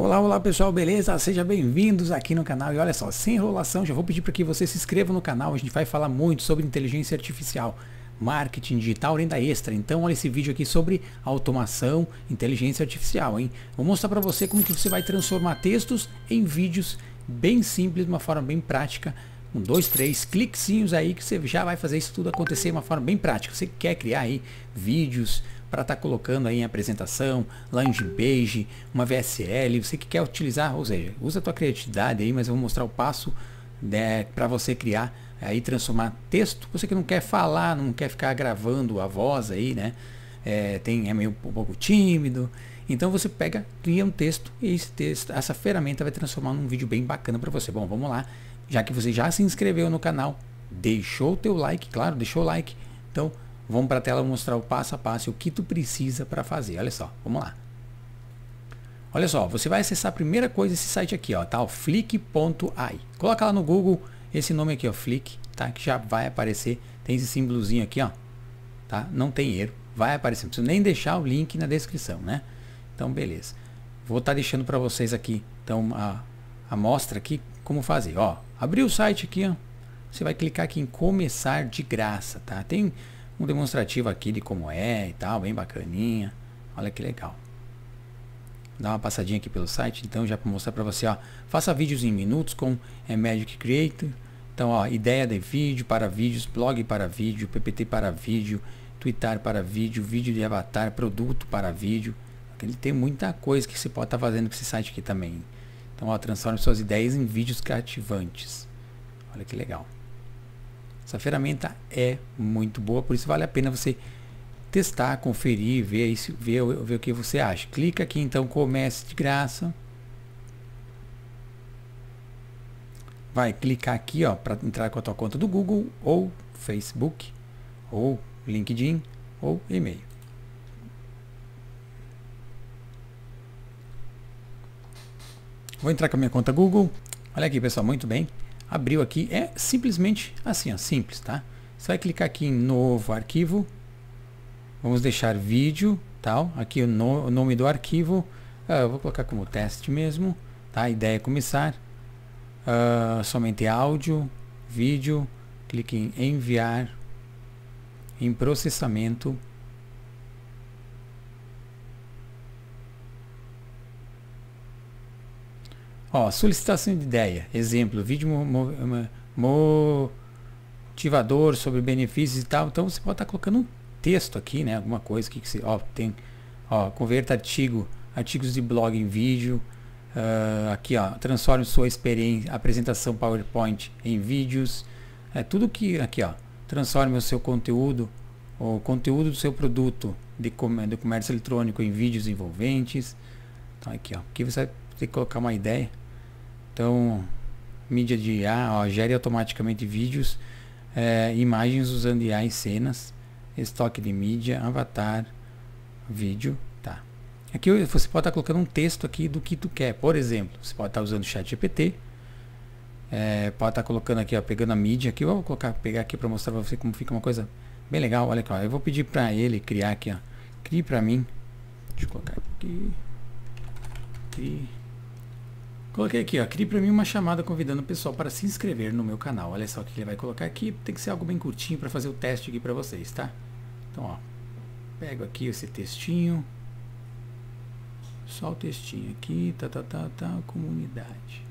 Olá, olá pessoal, beleza? Sejam bem-vindos aqui no canal. E olha só, sem enrolação, já vou pedir para que você se inscreva no canal. A gente vai falar muito sobre inteligência artificial, marketing digital, renda extra. Então, olha esse vídeo aqui sobre automação, inteligência artificial, hein? Vou mostrar para você como que você vai transformar textos em vídeos bem simples, de uma forma bem prática, com dois, três cliquezinhos aí que você já vai fazer isso tudo acontecer de uma forma bem prática. Você quer criar aí vídeos, para estar tá colocando aí em apresentação, landing page, uma VSL, você que quer utilizar, ou seja, usa a tua criatividade aí, mas eu vou mostrar o passo né, para você criar, aí transformar texto, você que não quer falar, não quer ficar gravando a voz aí, né, é, tem, é meio um pouco tímido, então você pega, cria um texto e esse texto, essa ferramenta vai transformar num vídeo bem bacana para você. Bom, vamos lá, já que você já se inscreveu no canal, deixou o teu like, claro, deixou o like, então Vamos para a tela mostrar o passo a passo o que tu precisa para fazer. Olha só, vamos lá. Olha só, você vai acessar a primeira coisa esse site aqui, ó, tá? O flick.ai. Coloca lá no Google esse nome aqui, ó, Flick, tá? Que já vai aparecer. Tem esse símbolozinho aqui, ó, tá? Não tem erro, vai aparecer. Não preciso nem deixar o link na descrição, né? Então, beleza. Vou estar tá deixando para vocês aqui, então, a, a mostra aqui como fazer, ó. Abriu o site aqui, ó. Você vai clicar aqui em começar de graça, tá? Tem um demonstrativo aqui de como é e tal, bem bacaninha. Olha que legal. Dá uma passadinha aqui pelo site, então já para mostrar para você, ó, faça vídeos em minutos com é, Magic Creator. Então, ó, ideia de vídeo para vídeos, blog para vídeo, PPT para vídeo, Twitter para vídeo, vídeo de avatar, produto para vídeo. Ele tem muita coisa que você pode estar tá fazendo com esse site aqui também. Então, ó, transforme suas ideias em vídeos cativantes. Olha que legal. Essa ferramenta é muito boa, por isso vale a pena você testar, conferir, ver, isso, ver, ver o que você acha. Clica aqui então, comece de graça. Vai clicar aqui ó para entrar com a tua conta do Google ou Facebook ou LinkedIn ou e-mail. Vou entrar com a minha conta Google. Olha aqui, pessoal, muito bem abriu aqui, é simplesmente assim, ó, simples, tá? Você vai clicar aqui em novo arquivo, vamos deixar vídeo, tal, aqui o, no, o nome do arquivo, uh, vou colocar como teste mesmo, tá? Ideia é começar, uh, somente áudio, vídeo, clique em enviar, em processamento, Ó, solicitação de ideia. Exemplo, vídeo motivador sobre benefícios e tal. Então você pode estar tá colocando um texto aqui, né? Alguma coisa que, que você, ó, tem, ó, converta artigo, artigos de blog em vídeo. Uh, aqui, ó, transforme sua experiência, apresentação PowerPoint em vídeos. É tudo que aqui, ó, transforme o seu conteúdo, o conteúdo do seu produto de, com, de comércio eletrônico em vídeos envolventes. Então aqui, ó, aqui você vai ter que colocar uma ideia. Então, mídia de IA, ó, gere automaticamente vídeos, é, imagens usando IA em cenas, estoque de mídia, avatar, vídeo, tá. Aqui você pode estar colocando um texto aqui do que tu quer. Por exemplo, você pode estar usando o chat GPT, é, pode estar colocando aqui, ó, pegando a mídia aqui, eu vou colocar, pegar aqui para mostrar para você como fica uma coisa bem legal. Olha aqui, ó, eu vou pedir para ele criar aqui, ó, crie para mim. Deixa eu colocar aqui. Crie Coloquei aqui, ó, crie para mim uma chamada convidando o pessoal para se inscrever no meu canal. Olha só o que ele vai colocar aqui, tem que ser algo bem curtinho para fazer o teste aqui para vocês, tá? Então, ó, pego aqui esse textinho, só o textinho aqui, tá, tá, tá, tá, comunidade.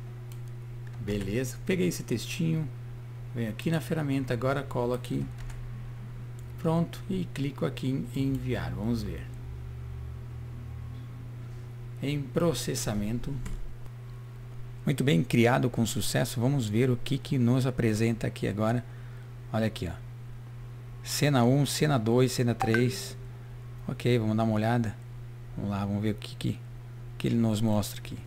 Beleza, peguei esse textinho, venho aqui na ferramenta, agora colo aqui, pronto, e clico aqui em enviar, vamos ver. Em processamento, muito bem, criado com sucesso. Vamos ver o que, que nos apresenta aqui agora. Olha aqui, ó. Cena 1, cena 2, cena 3. Ok, vamos dar uma olhada. Vamos lá, vamos ver o que, que, que ele nos mostra aqui.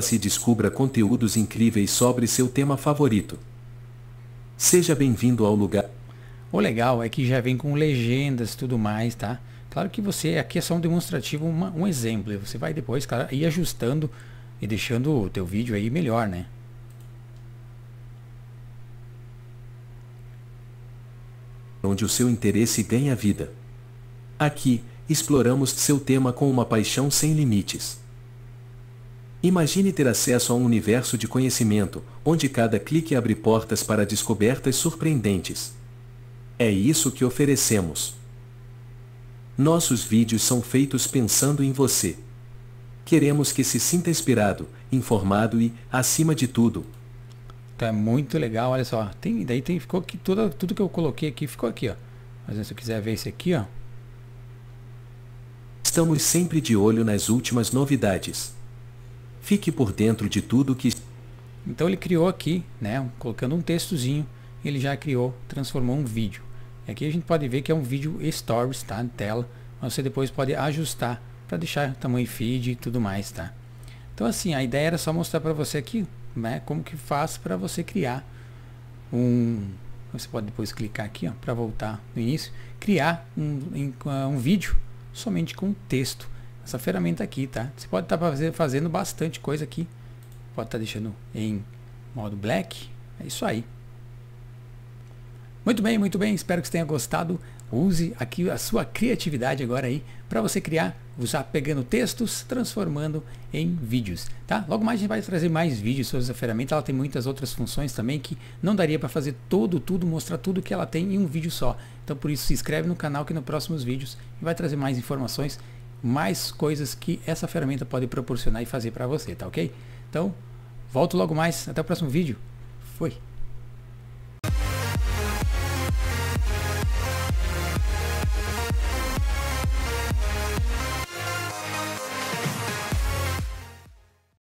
se descubra conteúdos incríveis sobre seu tema favorito. Seja bem-vindo ao lugar. O legal é que já vem com legendas tudo mais, tá? Claro que você, aqui é só um demonstrativo, uma, um exemplo. Você vai depois, claro, ir ajustando e deixando o teu vídeo aí melhor, né? onde o seu interesse ganha vida. Aqui, exploramos seu tema com uma paixão sem limites. Imagine ter acesso a um universo de conhecimento, onde cada clique abre portas para descobertas surpreendentes. É isso que oferecemos. Nossos vídeos são feitos pensando em você. Queremos que se sinta inspirado, informado e, acima de tudo, então é muito legal, olha só. Tem, daí tem, ficou aqui, tudo, tudo que eu coloquei aqui ficou aqui, ó. Mas se eu quiser ver esse aqui, ó. Estamos sempre de olho nas últimas novidades. Fique por dentro de tudo que. Então ele criou aqui, né? Colocando um textozinho, ele já criou, transformou um vídeo. Aqui a gente pode ver que é um vídeo stories, tá? Tela. Você depois pode ajustar para deixar tamanho feed e tudo mais, tá? Então assim, a ideia era só mostrar para você aqui, né? Como que faz para você criar um você pode depois clicar aqui para voltar no início, criar um, um vídeo somente com texto. Essa ferramenta aqui, tá? Você pode estar tá fazendo bastante coisa aqui. Pode estar tá deixando em modo black. É isso aí. Muito bem, muito bem. Espero que você tenha gostado. Use aqui a sua criatividade agora aí para você criar, usar pegando textos, transformando em vídeos, tá? Logo mais a gente vai trazer mais vídeos sobre essa ferramenta. Ela tem muitas outras funções também que não daria para fazer todo, tudo, mostrar tudo que ela tem em um vídeo só. Então por isso se inscreve no canal que nos próximos vídeos vai trazer mais informações, mais coisas que essa ferramenta pode proporcionar e fazer para você, tá ok? Então, volto logo mais. Até o próximo vídeo. Fui!